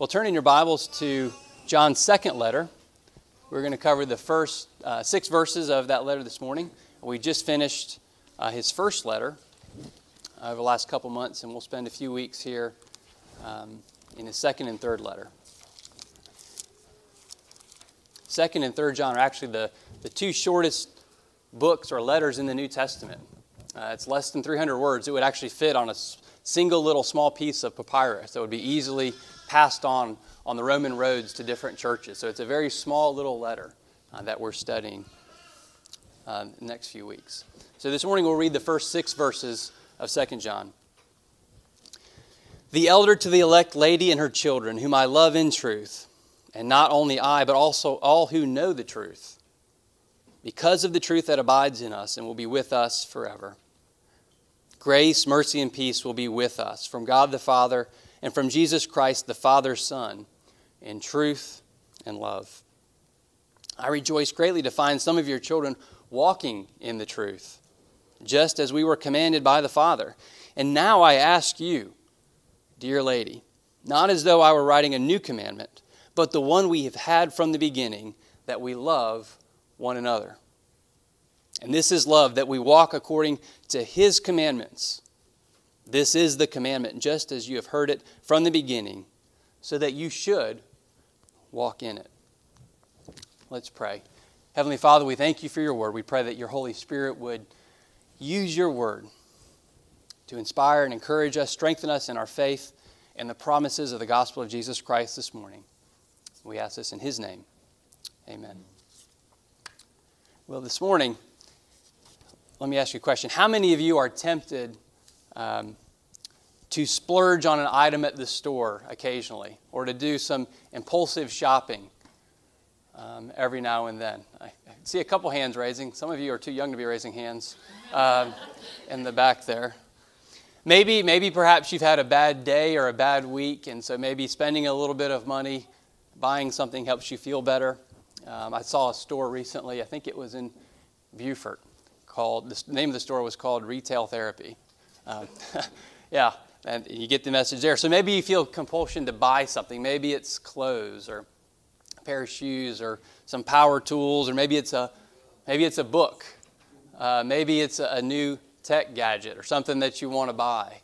Well, turn in your Bibles to John's second letter. We're going to cover the first uh, six verses of that letter this morning. We just finished uh, his first letter over the last couple months, and we'll spend a few weeks here um, in his second and third letter. Second and third John are actually the, the two shortest books or letters in the New Testament. Uh, it's less than 300 words. It would actually fit on a single little small piece of papyrus that would be easily passed on on the Roman roads to different churches. So it's a very small little letter uh, that we're studying uh, next few weeks. So this morning we'll read the first six verses of 2 John. The elder to the elect lady and her children, whom I love in truth, and not only I, but also all who know the truth, because of the truth that abides in us and will be with us forever. Grace, mercy, and peace will be with us from God the Father and from Jesus Christ, the Father's Son, in truth and love. I rejoice greatly to find some of your children walking in the truth, just as we were commanded by the Father. And now I ask you, dear lady, not as though I were writing a new commandment, but the one we have had from the beginning, that we love one another. And this is love, that we walk according to his commandments. This is the commandment, just as you have heard it from the beginning, so that you should walk in it. Let's pray. Heavenly Father, we thank you for your word. We pray that your Holy Spirit would use your word to inspire and encourage us, strengthen us in our faith and the promises of the gospel of Jesus Christ this morning. We ask this in his name. Amen. Well, this morning, let me ask you a question. How many of you are tempted um, to splurge on an item at the store occasionally or to do some impulsive shopping um, every now and then? I, see a couple hands raising. Some of you are too young to be raising hands um, in the back there. Maybe, maybe perhaps you've had a bad day or a bad week, and so maybe spending a little bit of money buying something helps you feel better. Um, I saw a store recently, I think it was in Beaufort, called, the name of the store was called Retail Therapy. Um, yeah, and you get the message there. So maybe you feel compulsion to buy something. Maybe it's clothes or a pair of shoes or some power tools, or maybe it's a, maybe it's a book. Uh, maybe it's a, a, new tech gadget or something that you want to buy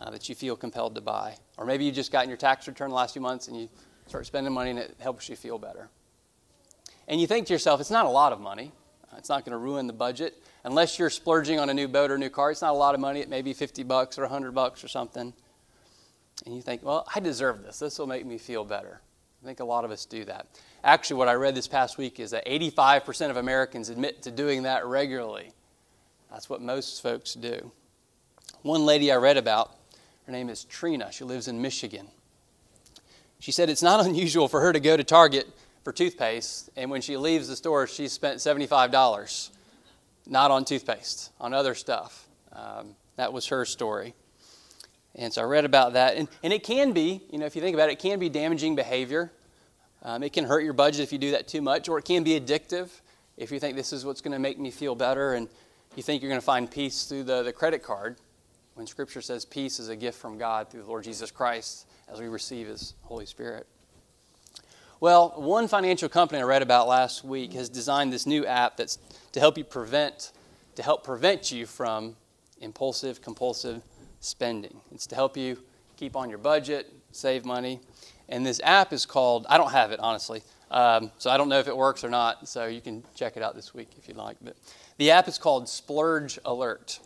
uh, that you feel compelled to buy. Or maybe you just got in your tax return the last few months and you start spending money and it helps you feel better. And you think to yourself, it's not a lot of money. It's not going to ruin the budget. Unless you're splurging on a new boat or a new car, it's not a lot of money. It may be 50 bucks or 100 bucks or something. And you think, well, I deserve this. This will make me feel better. I think a lot of us do that. Actually, what I read this past week is that 85% of Americans admit to doing that regularly. That's what most folks do. One lady I read about, her name is Trina. She lives in Michigan. She said it's not unusual for her to go to Target for toothpaste, and when she leaves the store, she's spent $75. Not on toothpaste, on other stuff. Um, that was her story. And so I read about that. And, and it can be, you know, if you think about it, it can be damaging behavior. Um, it can hurt your budget if you do that too much, or it can be addictive if you think this is what's going to make me feel better and you think you're going to find peace through the, the credit card. When Scripture says peace is a gift from God through the Lord Jesus Christ as we receive His Holy Spirit. Well, one financial company I read about last week has designed this new app that's to help you prevent to help prevent you from impulsive compulsive spending. It's to help you keep on your budget, save money. And this app is called, I don't have it honestly, um, so I don't know if it works or not, so you can check it out this week if you'd like. But the app is called Splurge Alert,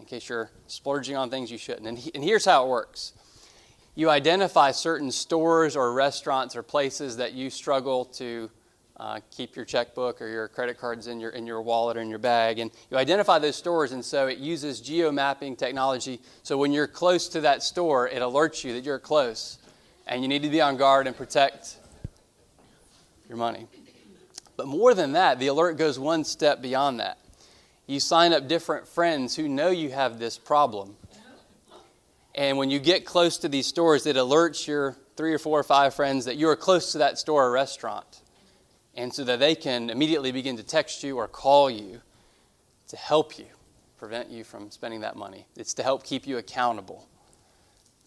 in case you're splurging on things you shouldn't. And, he, and here's how it works you identify certain stores or restaurants or places that you struggle to uh, keep your checkbook or your credit cards in your, in your wallet or in your bag. And you identify those stores, and so it uses geo mapping technology. So when you're close to that store, it alerts you that you're close. And you need to be on guard and protect your money. But more than that, the alert goes one step beyond that. You sign up different friends who know you have this problem and when you get close to these stores, it alerts your three or four or five friends that you are close to that store or restaurant. And so that they can immediately begin to text you or call you to help you, prevent you from spending that money. It's to help keep you accountable.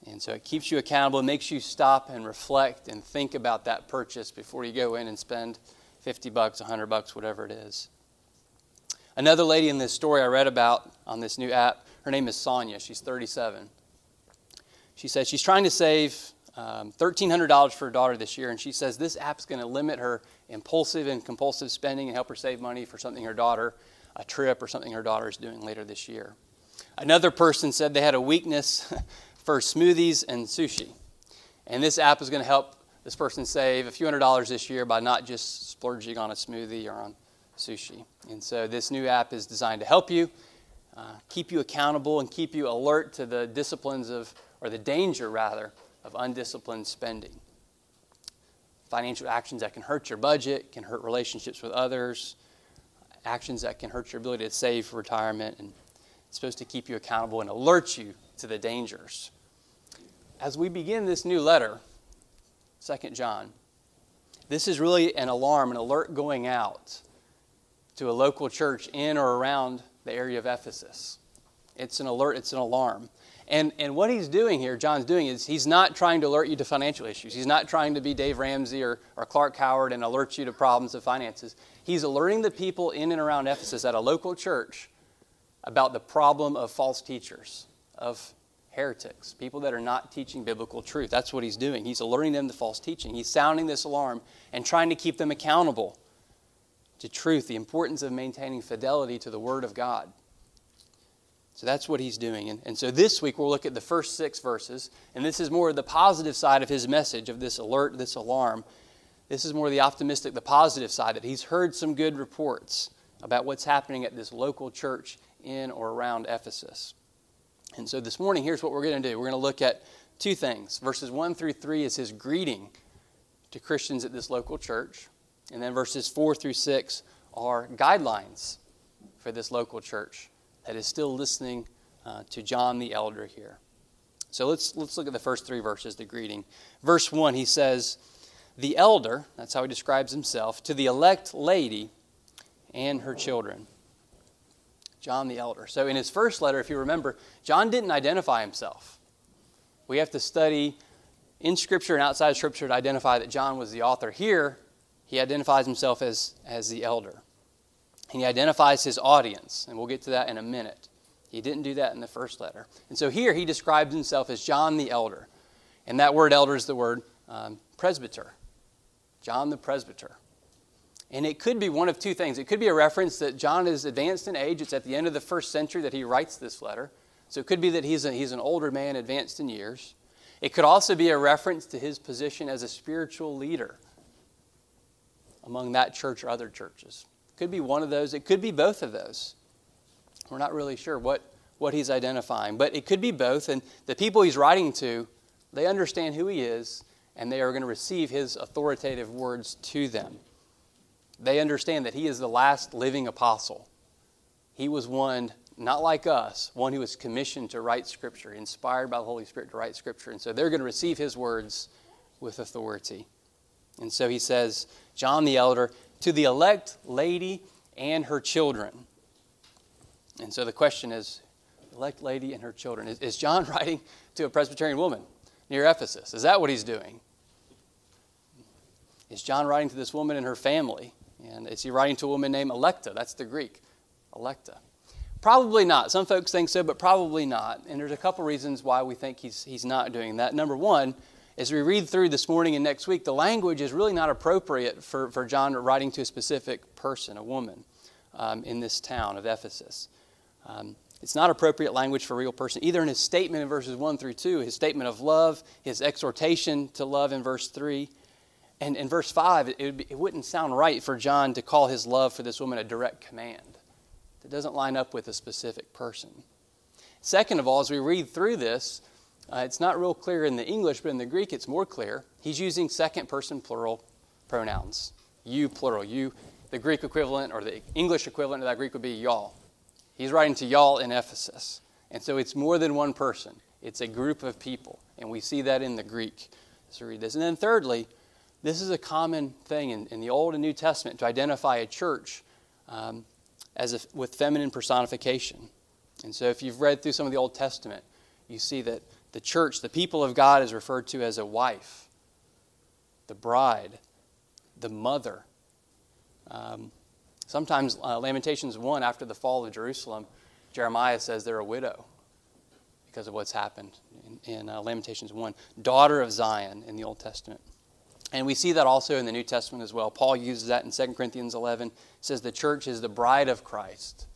And so it keeps you accountable, it makes you stop and reflect and think about that purchase before you go in and spend 50 bucks, 100 bucks, whatever it is. Another lady in this story I read about on this new app, her name is Sonia. She's 37. She says she's trying to save um, $1,300 for her daughter this year, and she says this app is going to limit her impulsive and compulsive spending and help her save money for something her daughter, a trip or something her daughter is doing later this year. Another person said they had a weakness for smoothies and sushi. And this app is going to help this person save a few hundred dollars this year by not just splurging on a smoothie or on sushi. And so this new app is designed to help you, uh, keep you accountable, and keep you alert to the disciplines of, or the danger rather, of undisciplined spending. Financial actions that can hurt your budget, can hurt relationships with others, actions that can hurt your ability to save for retirement, and it's supposed to keep you accountable and alert you to the dangers. As we begin this new letter, 2 John, this is really an alarm, an alert going out to a local church in or around the area of Ephesus. It's an alert, it's an alarm. And, and what he's doing here, John's doing, is he's not trying to alert you to financial issues. He's not trying to be Dave Ramsey or, or Clark Howard and alert you to problems of finances. He's alerting the people in and around Ephesus at a local church about the problem of false teachers, of heretics, people that are not teaching biblical truth. That's what he's doing. He's alerting them to false teaching. He's sounding this alarm and trying to keep them accountable to truth, the importance of maintaining fidelity to the Word of God. So that's what he's doing. And, and so this week we'll look at the first six verses, and this is more the positive side of his message, of this alert, this alarm. This is more the optimistic, the positive side, that he's heard some good reports about what's happening at this local church in or around Ephesus. And so this morning, here's what we're going to do. We're going to look at two things. Verses 1 through 3 is his greeting to Christians at this local church. And then verses 4 through 6 are guidelines for this local church that is still listening uh, to John the elder here. So let's, let's look at the first three verses, the greeting. Verse 1, he says, The elder, that's how he describes himself, to the elect lady and her children. John the elder. So in his first letter, if you remember, John didn't identify himself. We have to study in Scripture and outside of Scripture to identify that John was the author. Here, he identifies himself as, as the elder. He identifies his audience, and we'll get to that in a minute. He didn't do that in the first letter. And so here he describes himself as John the elder. And that word elder is the word um, presbyter. John the presbyter. And it could be one of two things. It could be a reference that John is advanced in age. It's at the end of the first century that he writes this letter. So it could be that he's, a, he's an older man, advanced in years. It could also be a reference to his position as a spiritual leader among that church or other churches. Could be one of those. It could be both of those. We're not really sure what, what he's identifying, but it could be both. And the people he's writing to, they understand who he is, and they are going to receive his authoritative words to them they understand that he is the last living apostle. He was one, not like us, one who was commissioned to write Scripture, inspired by the Holy Spirit to write Scripture. And so they're going to receive his words with authority. And so he says, John the elder, to the elect lady and her children. And so the question is, elect lady and her children. Is, is John writing to a Presbyterian woman near Ephesus? Is that what he's doing? Is John writing to this woman and her family? And is he writing to a woman named Electa? That's the Greek, Electa. Probably not. Some folks think so, but probably not. And there's a couple reasons why we think he's, he's not doing that. Number one, as we read through this morning and next week, the language is really not appropriate for, for John writing to a specific person, a woman, um, in this town of Ephesus. Um, it's not appropriate language for a real person, either in his statement in verses 1 through 2, his statement of love, his exhortation to love in verse 3, and in verse 5, it, be, it wouldn't sound right for John to call his love for this woman a direct command. It doesn't line up with a specific person. Second of all, as we read through this, uh, it's not real clear in the English, but in the Greek it's more clear. He's using second person plural pronouns. You plural. You, the Greek equivalent or the English equivalent of that Greek would be y'all. He's writing to y'all in Ephesus. And so it's more than one person, it's a group of people. And we see that in the Greek we read this. And then thirdly, this is a common thing in, in the Old and New Testament to identify a church um, as a, with feminine personification. And so, if you've read through some of the Old Testament, you see that The church, the people of God, is referred to as a wife, the bride, the mother. Um, sometimes, uh, Lamentations 1, after the fall of Jerusalem, Jeremiah says they're a widow because of what's happened in, in uh, Lamentations 1. Daughter of Zion in the Old Testament. And we see that also in the New Testament as well. Paul uses that in 2 Corinthians 11. says the church is the bride of Christ.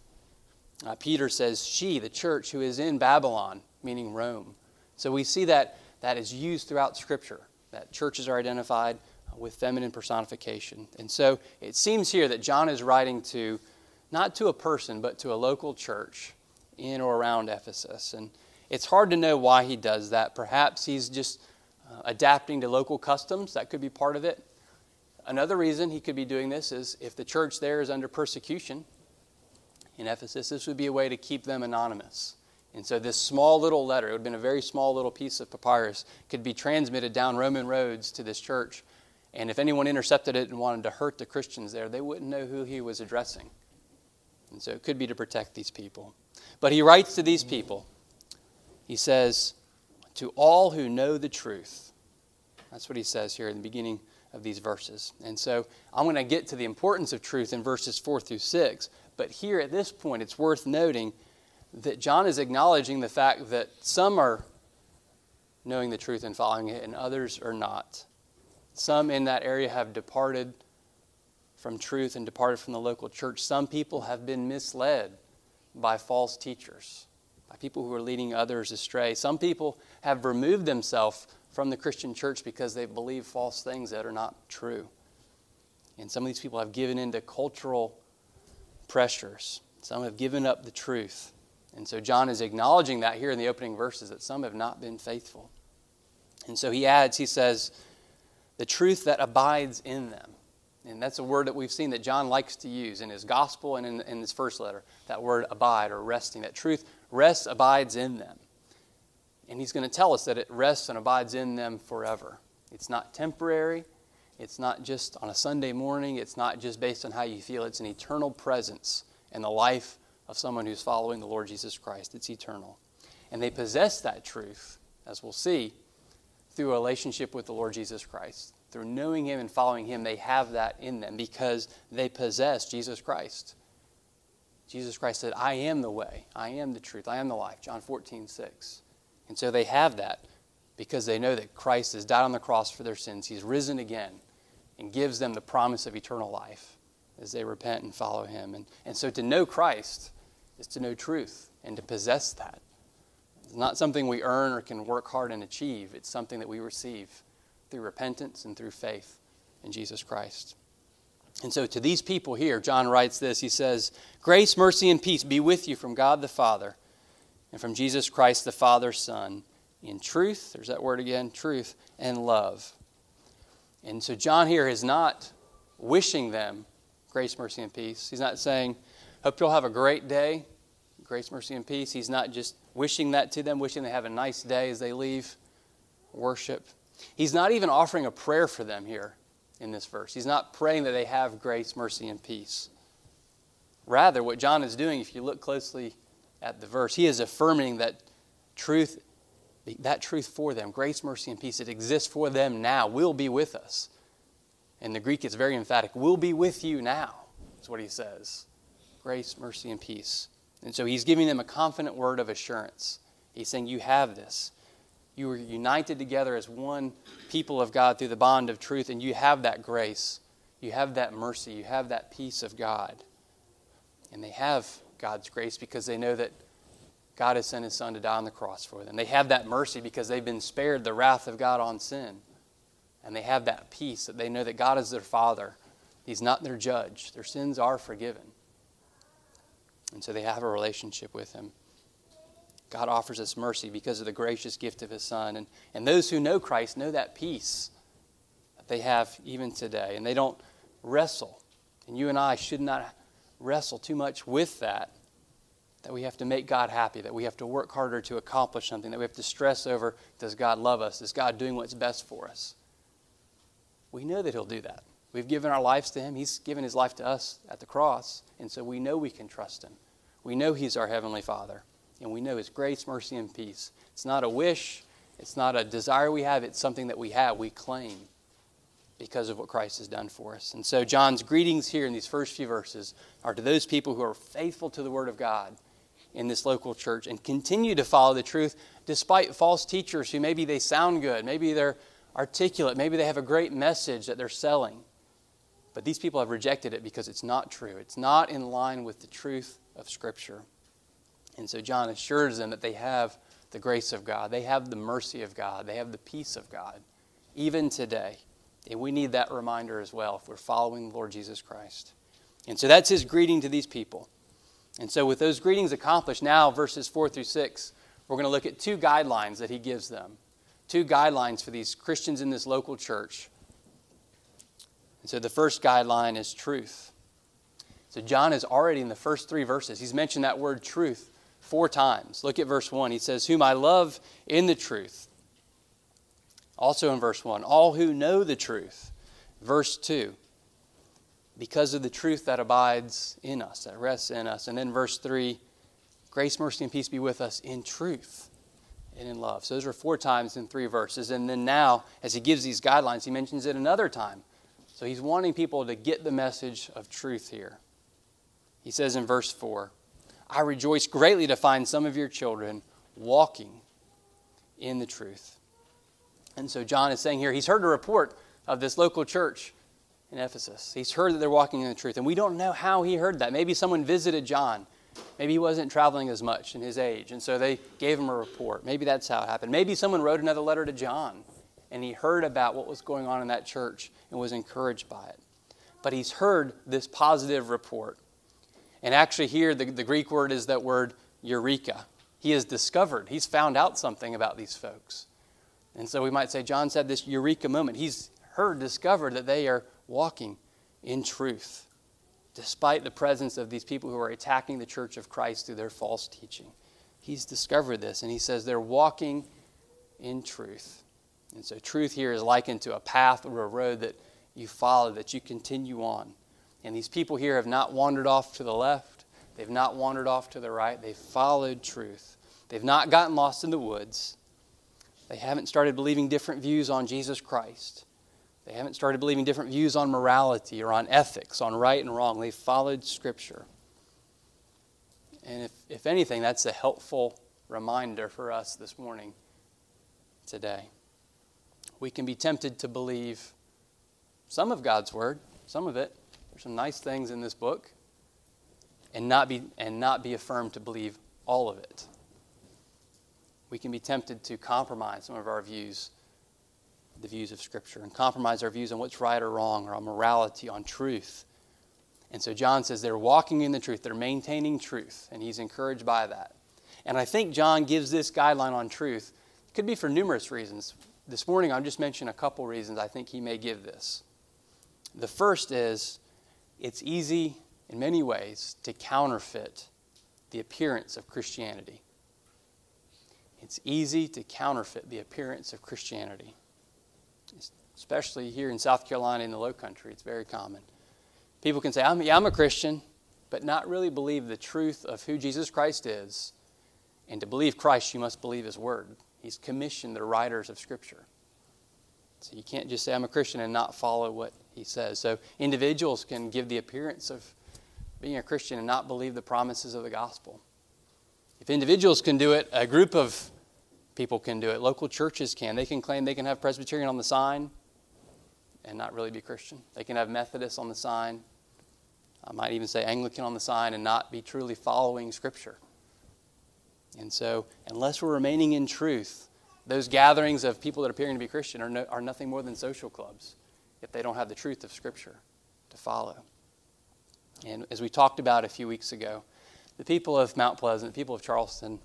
Uh, Peter says she, the church who is in Babylon, meaning Rome. So we see that that is used throughout Scripture, that churches are identified with feminine personification. And so it seems here that John is writing to, not to a person, but to a local church in or around Ephesus. And it's hard to know why he does that. Perhaps he's just uh, adapting to local customs. That could be part of it. Another reason he could be doing this is if the church there is under persecution in Ephesus, this would be a way to keep them anonymous. And so this small little letter, it would have been a very small little piece of papyrus, could be transmitted down Roman roads to this church. And if anyone intercepted it and wanted to hurt the Christians there, they wouldn't know who he was addressing. And so it could be to protect these people. But he writes to these people. He says, To all who know the truth. That's what he says here in the beginning of these verses. And so I'm going to get to the importance of truth in verses 4 through 6. But here at this point, it's worth noting that John is acknowledging the fact that some are knowing the truth and following it, and others are not. Some in that area have departed from truth and departed from the local church. Some people have been misled by false teachers, by people who are leading others astray. Some people have removed themselves from the Christian church because they believe false things that are not true. And some of these people have given in to cultural pressures. Some have given up the truth. And so John is acknowledging that here in the opening verses that some have not been faithful. And so he adds, he says, the truth that abides in them. And that's a word that we've seen that John likes to use in his gospel and in, in his first letter. That word abide or resting. That truth rests, abides in them. And he's going to tell us that it rests and abides in them forever. It's not temporary. It's not just on a Sunday morning. It's not just based on how you feel. It's an eternal presence in the life of someone who's following the Lord Jesus Christ. It's eternal. And they possess that truth, as we'll see, through a relationship with the Lord Jesus Christ. Through knowing Him and following Him, they have that in them because they possess Jesus Christ. Jesus Christ said, I am the way, I am the truth, I am the life. John 14, 6. And so they have that because they know that Christ has died on the cross for their sins. He's risen again and gives them the promise of eternal life as they repent and follow Him. And, and so to know Christ is to know truth and to possess that. It's not something we earn or can work hard and achieve. It's something that we receive through repentance and through faith in Jesus Christ. And so to these people here, John writes this. He says, Grace, mercy, and peace be with you from God the Father and from Jesus Christ the Father's Son in truth, there's that word again, truth, and love. And so John here is not wishing them grace, mercy, and peace. He's not saying, Hope you'll have a great day, grace, mercy, and peace. He's not just wishing that to them, wishing they have a nice day as they leave worship. He's not even offering a prayer for them here in this verse. He's not praying that they have grace, mercy, and peace. Rather, what John is doing, if you look closely at the verse, he is affirming that truth, that truth for them, grace, mercy, and peace, it exists for them now, will be with us. In the Greek, it's very emphatic. Will be with you now, is what he says grace, mercy, and peace. And so he's giving them a confident word of assurance. He's saying, You have this. You are united together as one people of God through the bond of truth, and you have that grace. You have that mercy. You have that peace of God. And they have God's grace because they know that God has sent His Son to die on the cross for them. They have that mercy because they've been spared the wrath of God on sin. And they have that peace that they know that God is their Father. He's not their judge. Their sins are forgiven. And so they have a relationship with Him. God offers us mercy because of the gracious gift of His Son. And, and those who know Christ know that peace that they have even today. And they don't wrestle. And you and I should not wrestle too much with that. That we have to make God happy, that we have to work harder to accomplish something, that we have to stress over does God love us? Is God doing what's best for us? We know that He'll do that. We've given our lives to Him, He's given His life to us at the cross, and so we know we can trust Him. We know He's our Heavenly Father, and we know His grace, mercy, and peace. It's not a wish, it's not a desire we have, it's something that we have, we claim because of what Christ has done for us. And so, John's greetings here in these first few verses are to those people who are faithful to the Word of God in this local church and continue to follow the truth despite false teachers who maybe they sound good, maybe they're articulate, maybe they have a great message that they're selling. But these people have rejected it because it's not true. It's not in line with the truth of Scripture. And so John assures them that they have the grace of God, they have the mercy of God, they have the peace of God, even today. And we need that reminder as well if we're following the Lord Jesus Christ. And so that's his greeting to these people. And so, with those greetings accomplished, now verses 4 through 6, we're going to look at two guidelines that he gives them. Two guidelines for these Christians in this local church. And so, the first guideline is truth. So, John is already in the first three verses, he's mentioned that word truth four times. Look at verse 1. He says, Whom I love in the truth. Also in verse 1, all who know the truth. Verse 2, because of the truth that abides in us, that rests in us. And then verse 3, grace, mercy, and peace be with us in truth and in love. So those are four times in three verses. And then now, as he gives these guidelines, he mentions it another time. So he's wanting people to get the message of truth here. He says in verse 4, I rejoice greatly to find some of your children walking in the truth. And so John is saying here, he's heard a report of this local church in Ephesus. He's heard that they're walking in the truth. And we don't know how he heard that. Maybe someone visited John. Maybe he wasn't traveling as much in his age. And so they gave him a report. Maybe that's how it happened. Maybe someone wrote another letter to John and he heard about what was going on in that church and was encouraged by it. But he's heard this positive report. And actually, here, the, the Greek word is that word eureka. He has discovered, he's found out something about these folks. And so we might say John's had this eureka moment. He's heard, discovered that they are walking in truth, despite the presence of these people who are attacking the church of Christ through their false teaching. He's discovered this, and he says they're walking in truth. And so, truth here is likened to a path or a road that you follow, that you continue on. And these people here have not wandered off to the left, they've not wandered off to the right, they've followed truth. They've not gotten lost in the woods. They haven't started believing different views on Jesus Christ. They haven't started believing different views on morality or on ethics, on right and wrong. They've followed Scripture. And if, if anything, that's a helpful reminder for us this morning, today. We can be tempted to believe some of God's Word, some of it. There's some nice things in this book, and not be, and not be affirmed to believe all of it we can be tempted to compromise some of our views, the views of Scripture, and compromise our views on what's right or wrong, or on morality, on truth. And so John says they're walking in the truth, they're maintaining truth, and he's encouraged by that. And I think John gives this guideline on truth. It could be for numerous reasons. This morning, I'll just mention a couple reasons I think he may give this. The first is it's easy in many ways to counterfeit the appearance of Christianity. It's easy to counterfeit the appearance of Christianity, especially here in South Carolina in the low country. It's very common. People can say, I'm, yeah, I'm a Christian, but not really believe the truth of who Jesus Christ is. And to believe Christ, you must believe His Word. He's commissioned the writers of Scripture. So you can't just say, I'm a Christian and not follow what He says. So individuals can give the appearance of being a Christian and not believe the promises of the gospel. If individuals can do it, a group of people can do it. Local churches can. They can claim they can have Presbyterian on the sign and not really be Christian. They can have Methodist on the sign. I might even say Anglican on the sign and not be truly following Scripture. And so, unless we're remaining in truth, those gatherings of people that are appearing to be Christian are, no, are nothing more than social clubs if they don't have the truth of Scripture to follow. And as we talked about a few weeks ago, the people of Mount Pleasant, the people of Charleston,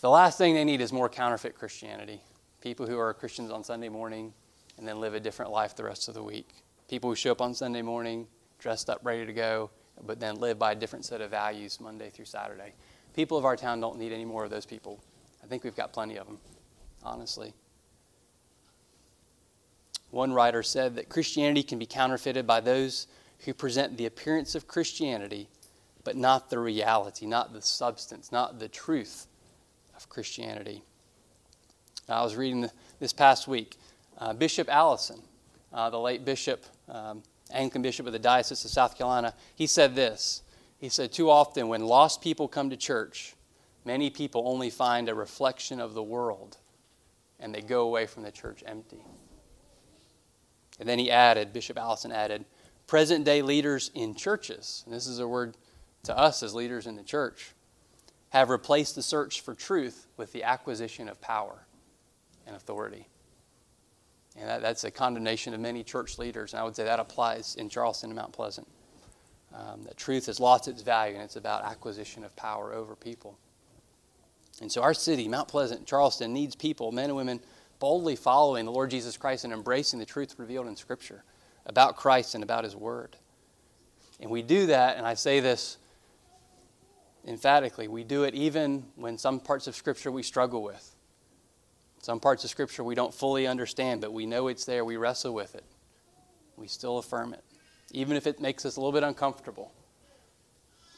the last thing they need is more counterfeit Christianity. People who are Christians on Sunday morning and then live a different life the rest of the week. People who show up on Sunday morning, dressed up, ready to go, but then live by a different set of values Monday through Saturday. People of our town don't need any more of those people. I think we've got plenty of them, honestly. One writer said that Christianity can be counterfeited by those who present the appearance of Christianity but not the reality, not the substance, not the truth of Christianity. I was reading this past week uh, Bishop Allison, uh, the late bishop, um, Anglican bishop of the Diocese of South Carolina, he said this. He said, Too often when lost people come to church, many people only find a reflection of the world and they go away from the church empty. And then he added, Bishop Allison added, present day leaders in churches, and this is a word to us as leaders in the church, have replaced the search for truth with the acquisition of power and authority. And that, that's a condemnation of many church leaders, and I would say that applies in Charleston and Mount Pleasant. Um, that truth has lost its value, and it's about acquisition of power over people. And so our city, Mount Pleasant, Charleston, needs people, men and women, boldly following the Lord Jesus Christ and embracing the truth revealed in Scripture about Christ and about His Word. And we do that, and I say this emphatically, we do it even when some parts of Scripture we struggle with. Some parts of Scripture we don't fully understand, but we know it's there. We wrestle with it. We still affirm it, even if it makes us a little bit uncomfortable.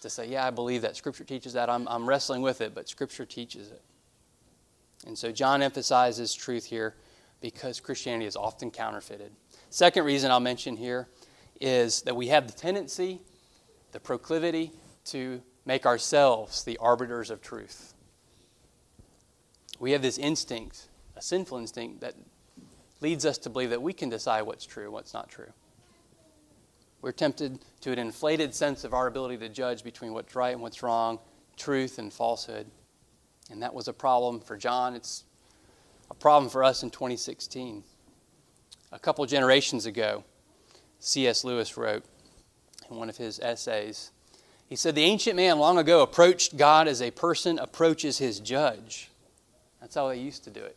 To say, yeah, I believe that. Scripture teaches that. I'm, I'm wrestling with it, but Scripture teaches it. And so John emphasizes truth here because Christianity is often counterfeited. Second reason I'll mention here is that we have the tendency, the proclivity to make ourselves the arbiters of truth. We have this instinct a sinful instinct that leads us to believe that we can decide what's true what's not true. We're tempted to an inflated sense of our ability to judge between what's right and what's wrong, truth and falsehood. And that was a problem for John. It's a problem for us in 2016. A couple generations ago, C.S. Lewis wrote in one of his essays, he said, The ancient man long ago approached God as a person approaches his judge. That's how they used to do it.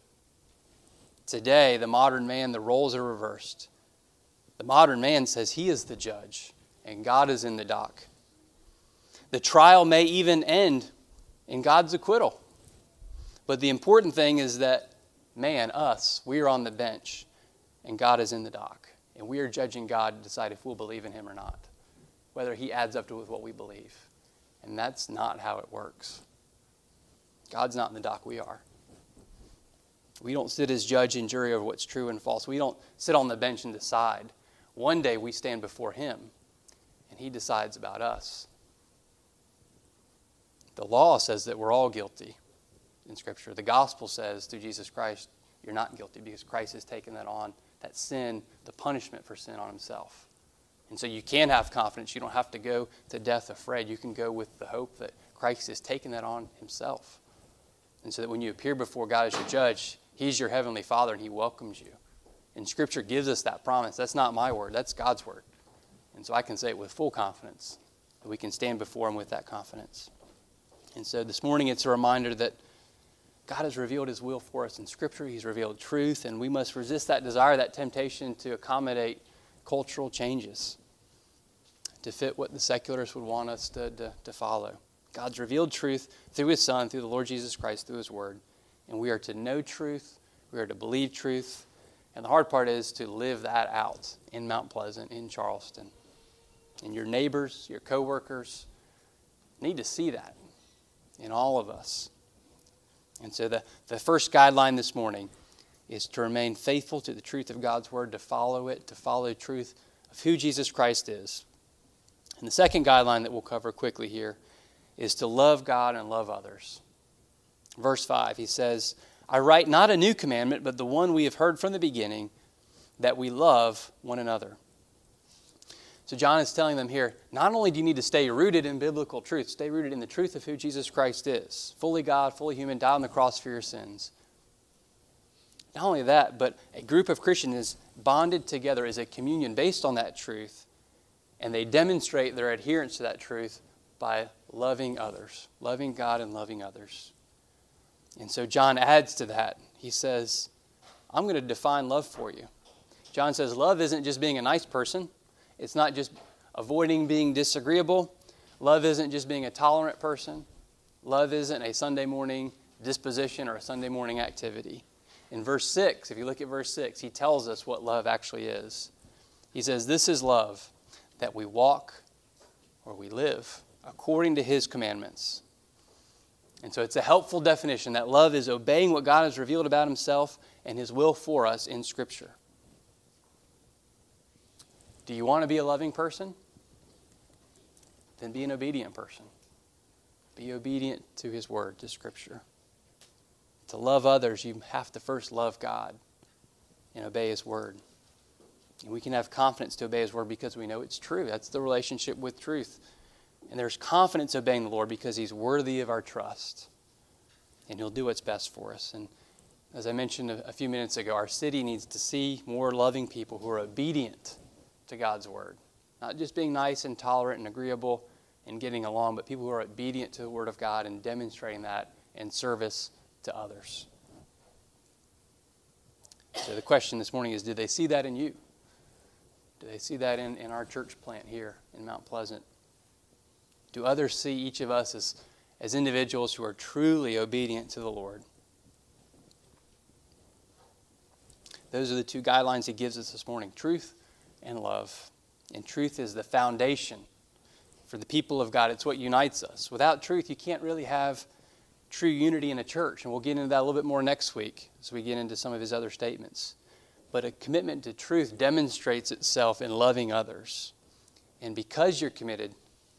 Today, the modern man, the roles are reversed. The modern man says he is the judge and God is in the dock. The trial may even end in God's acquittal. But the important thing is that man, us, we are on the bench and God is in the dock. And we are judging God to decide if we'll believe in him or not, whether he adds up to what we believe. And that's not how it works. God's not in the dock, we are. We don't sit as judge and jury over what's true and false. We don't sit on the bench and decide. One day we stand before Him, and He decides about us. The law says that we're all guilty in Scripture. The gospel says through Jesus Christ, you're not guilty because Christ has taken that on, that sin, the punishment for sin on Himself. And so you can have confidence. You don't have to go to death afraid. You can go with the hope that Christ has taken that on Himself. And so that when you appear before God as your judge, He's your heavenly Father and He welcomes you. And Scripture gives us that promise. That's not my word, that's God's word. And so I can say it with full confidence that we can stand before Him with that confidence. And so this morning it's a reminder that God has revealed His will for us in Scripture. He's revealed truth, and we must resist that desire, that temptation to accommodate cultural changes to fit what the secularists would want us to, to, to follow. God's revealed truth through His Son, through the Lord Jesus Christ, through His Word and we are to know truth, we are to believe truth, and the hard part is to live that out in Mount Pleasant, in Charleston. And your neighbors, your coworkers need to see that in all of us. And so the, the first guideline this morning is to remain faithful to the truth of God's word, to follow it, to follow the truth of who Jesus Christ is. And the second guideline that we'll cover quickly here is to love God and love others verse 5, he says, I write not a new commandment, but the one we have heard from the beginning, that we love one another. So, John is telling them here not only do you need to stay rooted in biblical truth, stay rooted in the truth of who Jesus Christ is, fully God, fully human, died on the cross for your sins. Not only that, but a group of Christians is bonded together as a communion based on that truth, and they demonstrate their adherence to that truth by loving others, loving God and loving others. And so John adds to that. He says, I'm going to define love for you. John says, Love isn't just being a nice person, it's not just avoiding being disagreeable. Love isn't just being a tolerant person. Love isn't a Sunday morning disposition or a Sunday morning activity. In verse 6, if you look at verse 6, he tells us what love actually is. He says, This is love, that we walk or we live according to his commandments. And so it's a helpful definition that love is obeying what God has revealed about himself and his will for us in Scripture. Do you want to be a loving person? Then be an obedient person. Be obedient to his word, to Scripture. To love others, you have to first love God and obey his word. And we can have confidence to obey his word because we know it's true. That's the relationship with truth. And there's confidence obeying the Lord because He's worthy of our trust. And He'll do what's best for us. And as I mentioned a, few minutes ago, our city needs to see more loving people who are obedient to God's Word. Not just being nice and tolerant and agreeable and getting along, but people who are obedient to the Word of God and demonstrating that in service to others. So the question this morning is do they see that in you? Do they see that in, in our church plant here in Mount Pleasant? Do others see each of us as, as individuals who are truly obedient to the Lord? Those are the two guidelines he gives us this morning truth and love. And truth is the foundation for the people of God. It's what unites us. Without truth, you can't really have true unity in a church. And we'll get into that a little bit more next week as we get into some of his other statements. But a commitment to truth demonstrates itself in loving others. And because you're committed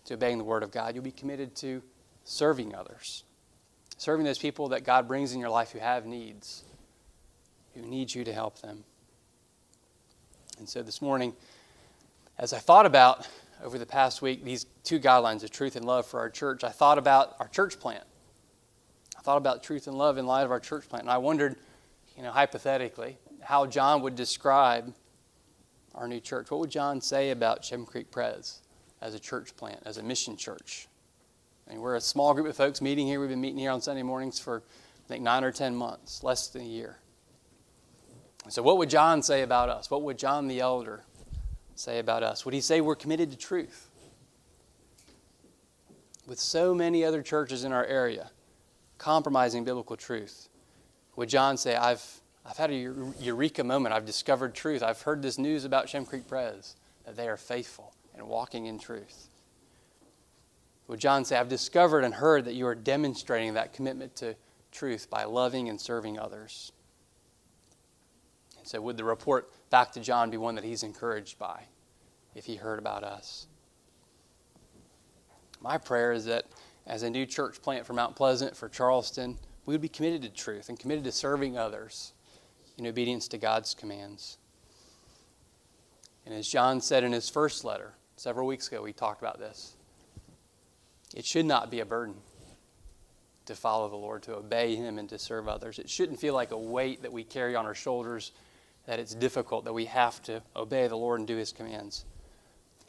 to obeying the Word of God, you'll be committed to serving others, serving those people that God brings in your life who have needs, who need you to help them. And so this morning, as I thought about over the past week these two guidelines of truth and love for our church, I thought about our church plant. I thought about truth and love in light of our church plant, and I wondered, you know, hypothetically, how John would describe our new church. What would John say about Shem Creek Pres? as a church plant, as a mission church. And we're a small group of folks meeting here. We've been meeting here on Sunday mornings for, I think, nine or ten months, less than a year. So, what would John say about us? What would John the elder say about us? Would he say we're committed to truth? With so many other churches in our area compromising biblical truth, would John say, I've, I've had a eureka moment. I've discovered truth. I've heard this news about Shem Creek Pres, that they are faithful and walking in truth. Would John say, I've discovered and heard that you are demonstrating that commitment to truth by loving and serving others? And so, would the report back to John be one that he's encouraged by if he heard about us? My prayer is that as a new church plant for Mount Pleasant, for Charleston, we would be committed to truth and committed to serving others in obedience to God's commands. And as John said in his first letter, Several weeks ago, we talked about this. It should not be a burden to follow the Lord, to obey Him, and to serve others. It shouldn't feel like a weight that we carry on our shoulders, that it's difficult, that we have to obey the Lord and do His commands.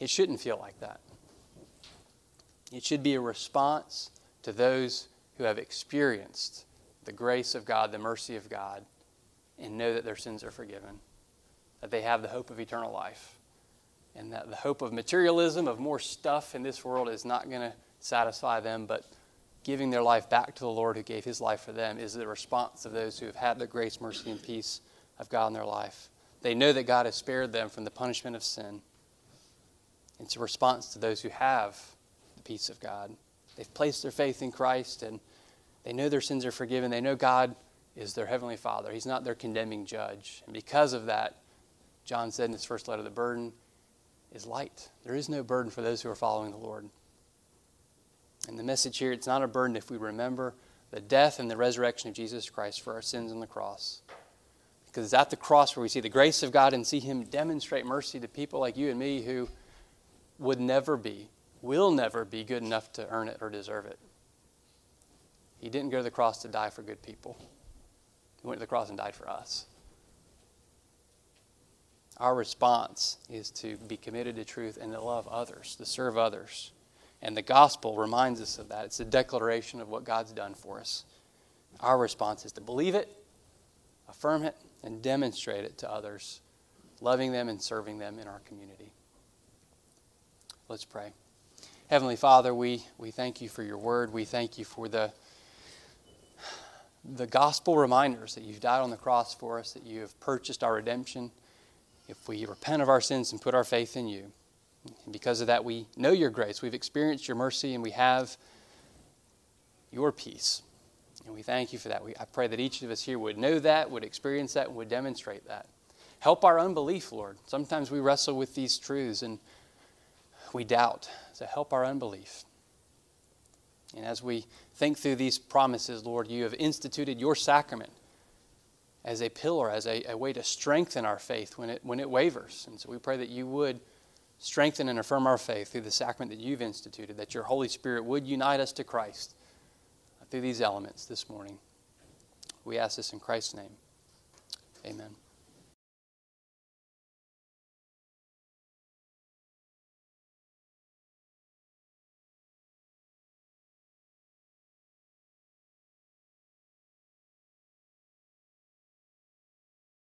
It shouldn't feel like that. It should be a response to those who have experienced the grace of God, the mercy of God, and know that their sins are forgiven, that they have the hope of eternal life and that the hope of materialism, of more stuff in this world, is not going to satisfy them, but giving their life back to the Lord who gave his life for them is the response of those who have had the grace, mercy, and peace of God in their life. They know that God has spared them from the punishment of sin. It's a response to those who have the peace of God. They've placed their faith in Christ and they know their sins are forgiven. They know God is their heavenly Father. He's not their condemning judge. And because of that, John said in his first letter, the burden is light. There is no burden for those who are following the Lord. And the message here it's not a burden if we remember the death and the resurrection of Jesus Christ for our sins on the cross. Because it's at the cross where we see the grace of God and see Him demonstrate mercy to people like you and me who would never be, will never be good enough to earn it or deserve it. He didn't go to the cross to die for good people, He went to the cross and died for us. Our response is to be committed to truth and to love others, to serve others. And the gospel reminds us of that. It's a declaration of what God's done for us. Our response is to believe it, affirm it, and demonstrate it to others, loving them and serving them in our community. Let's pray. Heavenly Father, we, we thank you for your word. We thank you for the, the gospel reminders that you've died on the cross for us, that you have purchased our redemption if we repent of our sins and put our faith in you. And because of that, we know your grace. We've experienced your mercy, and we have your peace. And we thank you for that. We, I pray that each of us here would know that, would experience that, and would demonstrate that. Help our unbelief, Lord. Sometimes we wrestle with these truths and we doubt. So help our unbelief. And as we think through these promises, Lord, you have instituted your sacrament as a pillar, as a, a, way to strengthen our faith when it, when it wavers. And so we pray that you would strengthen and affirm our faith through the sacrament that you've instituted, that your Holy Spirit would unite us to Christ through these elements this morning. We ask this in Christ's name. Amen.